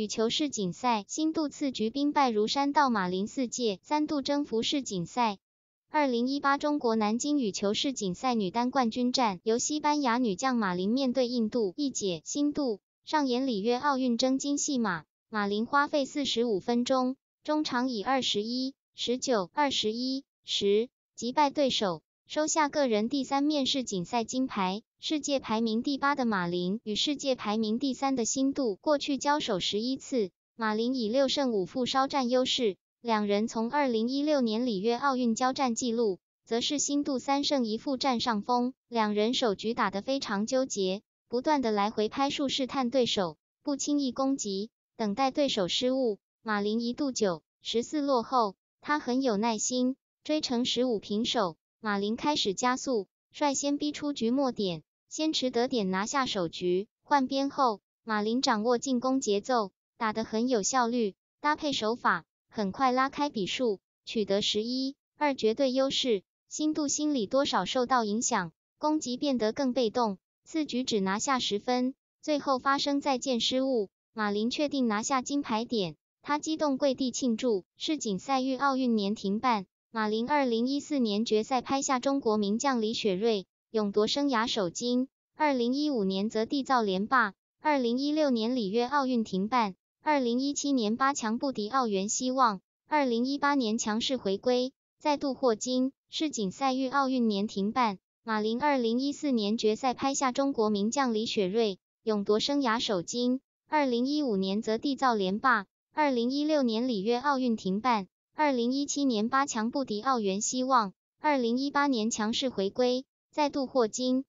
羽球世锦赛，新度次局兵败如山倒，马林四届三度征服世锦赛。二零一八中国南京羽球世锦赛女单冠军战，由西班牙女将马林面对印度一姐新度，上演里约奥运争金戏码。马林花费四十五分钟，中场以二十一、十九、二十一、十击败对手，收下个人第三面世锦赛金牌。世界排名第八的马林与世界排名第三的新度过去交手十一次，马林以六胜五负稍占优势。两人从二零一六年里约奥运交战记录，则是新度三胜一负占上风。两人首局打得非常纠结，不断的来回拍树试探对手，不轻易攻击，等待对手失误。马林一度九十四落后，他很有耐心，追成十五平手。马林开始加速，率先逼出局末点。先持得点拿下首局，换边后，马林掌握进攻节奏，打得很有效率，搭配手法很快拉开比数，取得十一二绝对优势。新度心理多少受到影响，攻击变得更被动，次局只拿下十分，最后发生再见失误，马林确定拿下金牌点，他激动跪地庆祝。世锦赛遇奥运年停办，马林二零一四年决赛拍下中国名将李雪芮。勇夺生涯首金，二零一五年则缔造连霸，二零一六年里约奥运停办，二零一七年八强不敌奥原希望，二零一八年强势回归，再度获金。世锦赛遇奥运年停办，马林二零一四年决赛拍下中国名将李雪芮，勇夺生涯首金，二零一五年则缔造连霸，二零一六年里约奥运停办，二零一七年八强不敌澳元希望，二零一八年强势回归。再度获金。